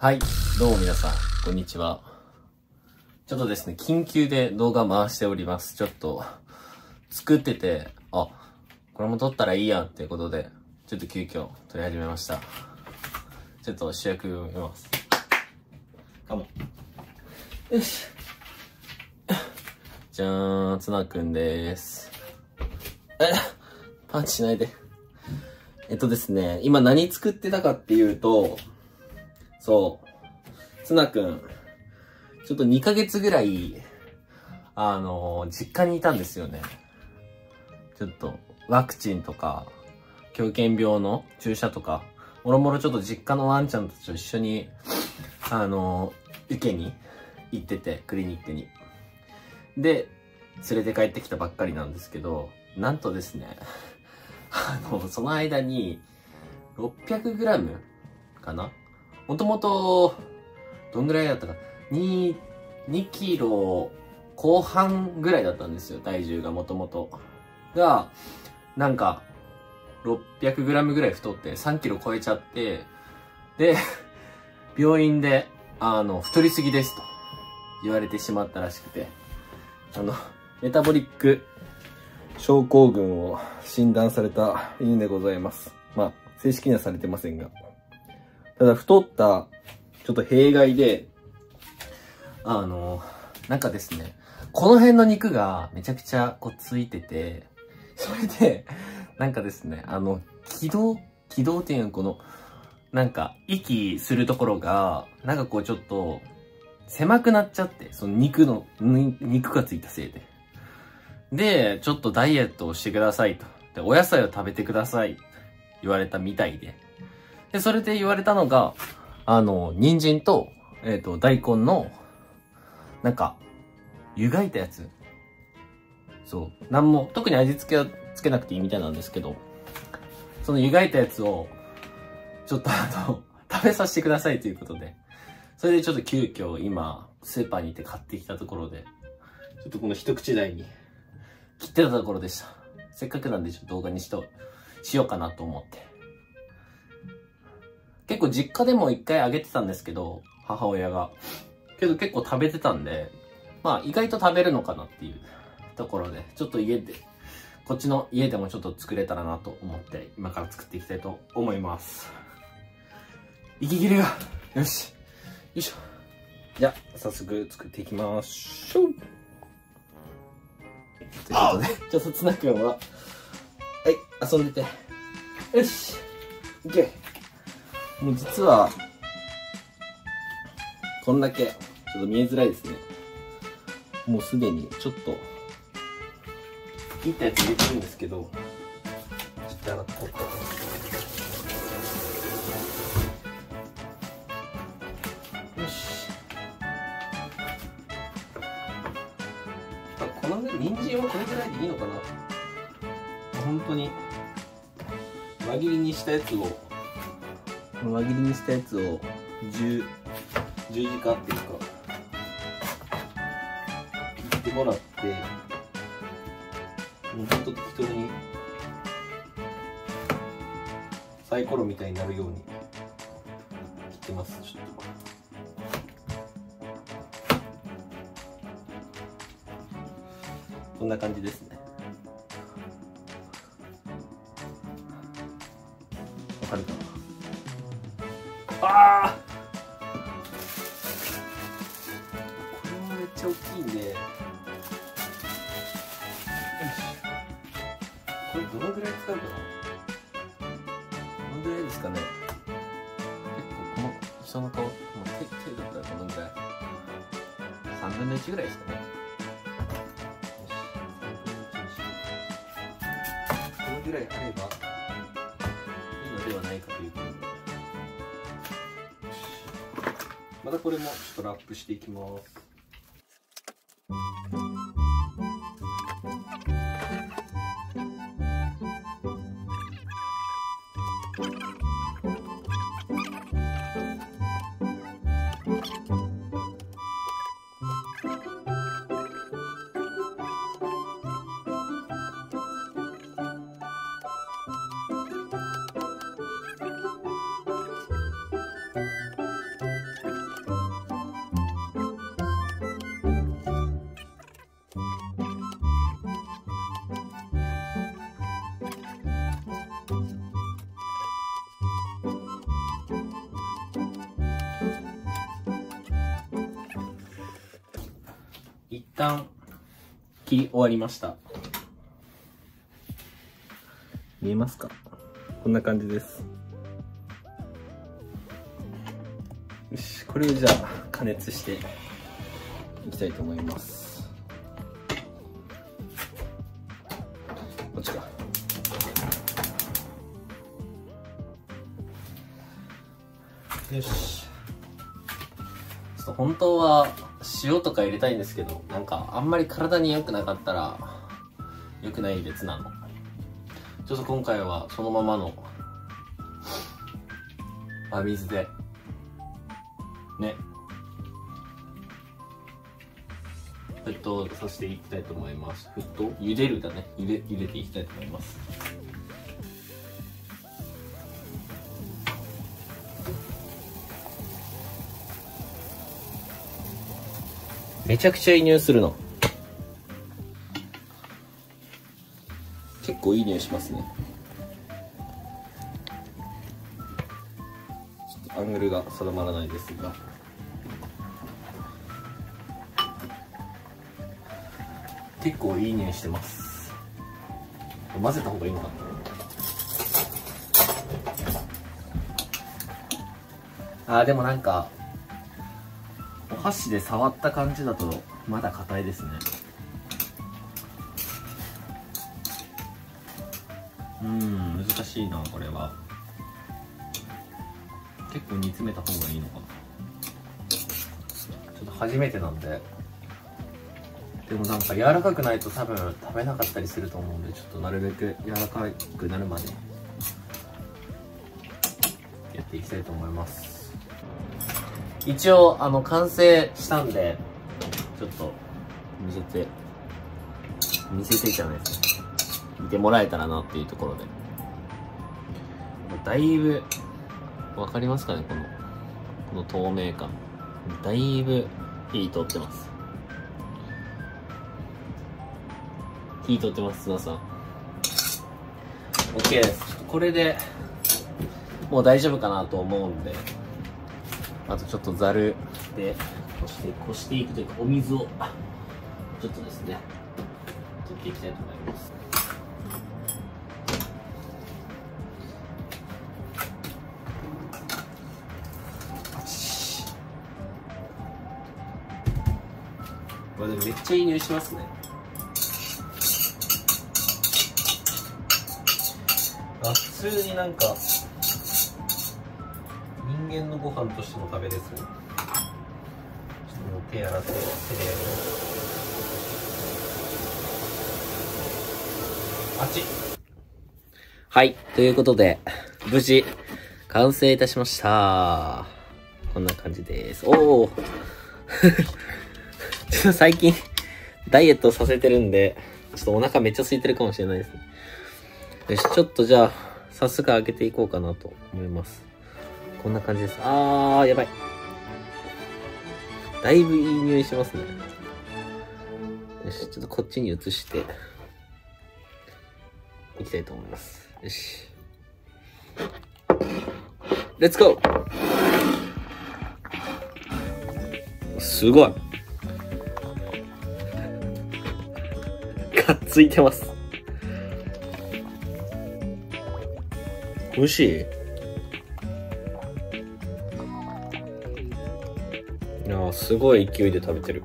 はい、どうも皆さん、こんにちは。ちょっとですね、緊急で動画回しております。ちょっと、作ってて、あ、これも撮ったらいいやんっていうことで、ちょっと急遽撮り始めました。ちょっと主役を見ます。かも。よし。じゃーん、つなくんです。え、パンチしないで。えっとですね、今何作ってたかっていうと、そう、つなくん、ちょっと2ヶ月ぐらい、あのー実家にいたんですよね。ちょっと、ワクチンとか、狂犬病の注射とか、もろもろちょっと実家のワンちゃんたちと一緒に、あのー受けに行ってて、クリニックに。で、連れて帰ってきたばっかりなんですけど、なんとですね、あの、その間に、600g かなもともと、どんぐらいだったか、2、2キロ後半ぐらいだったんですよ、体重がもともと。が、なんか、600g ぐらい太って3キロ超えちゃって、で、病院で、あの、太りすぎですと言われてしまったらしくて、あの、メタボリック症候群を診断された犬でございます。まあ、正式にはされてませんが。ただ、太った、ちょっと弊害で、あの、なんかですね、この辺の肉がめちゃくちゃこうついてて、それで、なんかですね、あの、軌道、軌道っていうのこの、なんか、息するところが、なんかこうちょっと、狭くなっちゃって、その肉の、肉がついたせいで。で、ちょっとダイエットをしてくださいと。で、お野菜を食べてください。言われたみたいで。で、それで言われたのが、あの、人参と、えっ、と、大根の、なんか、湯がいたやつ。そう。なんも、特に味付けはつけなくていいみたいなんですけど、その湯がいたやつを、ちょっとあの、食べさせてくださいということで、それでちょっと急遽今、スーパーに行って買ってきたところで、ちょっとこの一口大に切ってたところでした。せっかくなんでちょっと動画にしと、しようかなと思って。結構実家でも一回あげてたんですけど、母親が。けど結構食べてたんで、まあ意外と食べるのかなっていうところで、ちょっと家で、こっちの家でもちょっと作れたらなと思って、今から作っていきたいと思います。息切れが、よし。よいしょ。じゃあ、早速作っていきましょう。ということで、ちょっとつなくんは、はい、遊んでて。よし。いけ。もう実は、こんだけ、ちょっと見えづらいですね。もうすでに、ちょっと、切ったやつ入れてるんですけど、ちょっと洗っとこう。よし。この、人参はこれぐらいでいいのかな本当に、輪切りにしたやつを、輪切りにしたやつを十十字架っていうか切ってもらってもうほんと適当にサイコロみたいになるように切ってますちょっと。こんな感じですね。ちゃ大きいんでこれどのぐらい使うかな?どのぐらいですかね。結構この人の顔もう手手だったらこのぐらい ?3 分の1ぐらいですかね。よし。3分の1にしようこのぐらいあればいいのではないかということで。またこれもちょっとラップしていきます。旦切り終わりました。見えますか？こんな感じです。よし、これをじゃあ加熱していきたいと思います。こっちか。よし。ちょっと本当は塩とか入れたいんですけど、なんかあんまり体に良くなかったら良くない別なの。ちょっと今回はそのままの真水で、ね、沸騰させていきたいと思います。沸騰？茹でるだね。茹で、茹でていきたいと思います。めちゃくちゃいい匂いするの。結構いい匂いしますね。ちょっとアングルが定まらないですが。結構いい匂いしてます。混ぜた方がいいのかなあーでもなんかお箸で触った感じだとまだ硬いですね。うん難しいなこれは。結構煮詰めた方がいいのかな。ちょっと初めてなんで。でもなんか柔らかくないと多分食べなかったりすると思うんでちょっとなるべく柔らかくなるまで。やっていきたいと思います。一応あの完成したんでちょっと見せて見せてじゃないですね見てもらえたらなっていうところで。だいぶわかりますかねこのこの透明感。だいぶ火通ってます。火通ってます砂さん OK です。これでもう大丈夫かなと思うんで。あとちょっとざる。でこしてこしていくというかお水をちょっとですね。取っていきたいと思います。これでもめっちゃいい匂いしますね。あ普通になんか間のご飯としても食べれそうちょっともう手洗って手でやるあっち。はい。ということで無事完成いたしました。こんな感じです。おお ちょっと最近ダイエットさせてるんでちょっとお腹めっちゃ空いてるかもしれないですね。よしちょっとじゃあ早速開けていこうかなと思います。こんな感じです。あー、やばい。だいぶいい匂いしますね。よし、ちょっとこっちに移して、いきたいと思います。よし。レッツゴーすごい。がっついてます。美味しい？いやーすごい勢いで食べてる。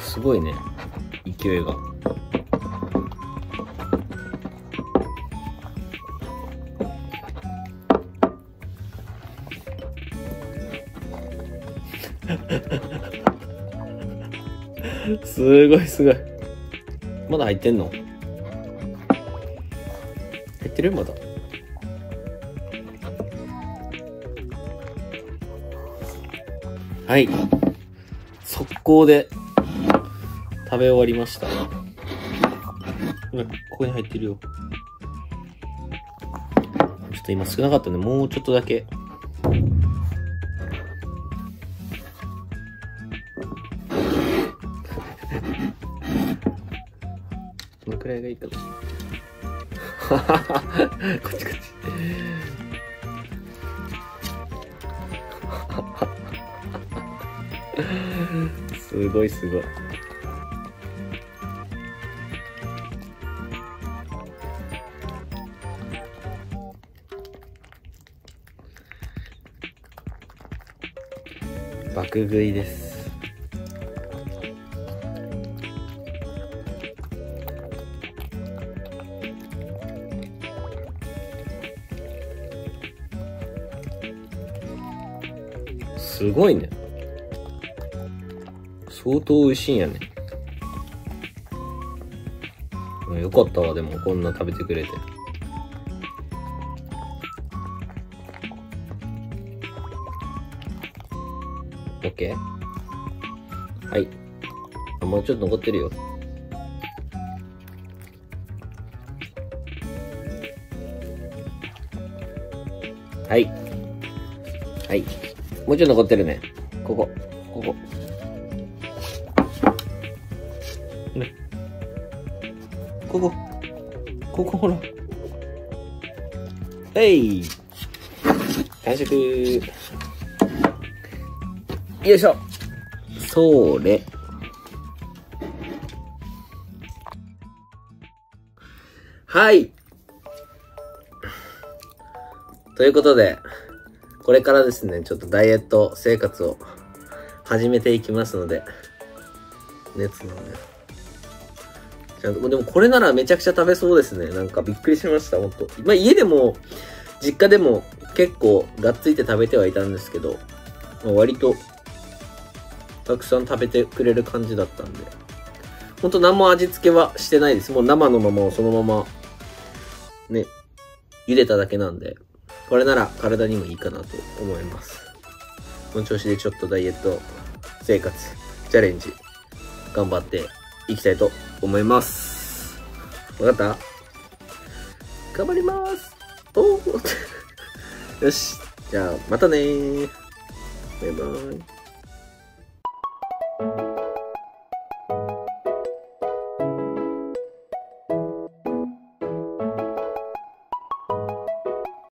すごいね勢いが。すごいすごい。まだ入ってんの？入ってる？まだ。はい。速攻で食べ終わりました。うん、ここに入ってるよ。ちょっと今少なかったんで、もうちょっとだけ。くらいがいいかな。こっちこっち。すごいすごい。爆食いです。すごいね。相当美味しいんやね。よかったわ、でもこんな食べてくれて。オッケー？はい。もうちょっと残ってるよ。はい。はい。もうちょっと残ってるね。ここ。ここ。ね。ここ。ここほら。はい。完食。よいしょ。それ。はい。ということで、これからですね、ちょっとダイエット生活を始めていきますので、熱のね。ちゃんと、でもこれならめちゃくちゃ食べそうですね。なんかびっくりしました、ほんと。まあ家でも、実家でも結構がっついて食べてはいたんですけど、まあ、割とたくさん食べてくれる感じだったんで。ほんと何も味付けはしてないです。もう生のままをそのまま、ね、茹でただけなんで、これなら体にもいいかなと思います。この調子でちょっとダイエット生活、チャレンジ、頑張っていきたいと思います。わかった？頑張りますおー よし。じゃあ、またねー。バイバイ。